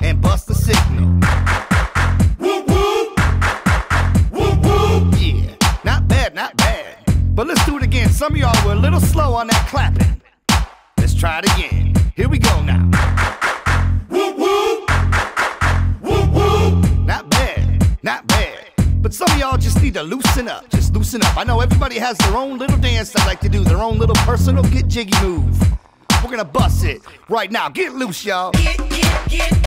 and bust the signal. Whoop whoop. Whoop. Yeah, not bad, not bad. But let's do it again. Some of y'all were a little slow on that clapping. Let's try it again. Here we go now. Not bad, not bad. But some of y'all just need to loosen up. Just loosen up. I know everybody has their own little dance they like to do, their own little personal get jiggy move. We're gonna bust it right now. Get loose, y'all.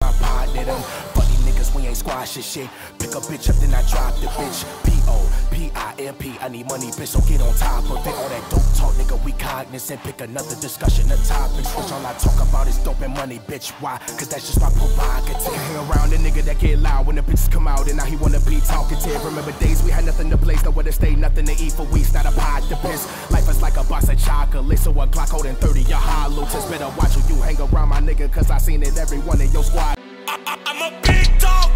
My pod did 'em. Funny niggas, we ain't squashing shit. Pick a bitch up, then I drop the bitch. P-O. I need money, bitch, so get on top of it. All that dope talk, nigga, we cognizant. Pick another discussion, the topics. Which all I talk about is dope and money, bitch. Why? Cause that's just my prerogative. Hang around the nigga that get loud when the bitches come out, and now he wanna be talkative. Remember days we had nothing to place, nowhere to stay, nothing to eat for weeks, not a pot to of so a Glock holding 30, your hollow. Just better watch who you hang around, my nigga, cause I seen it every one in your squad. I- I- I'm a big dog.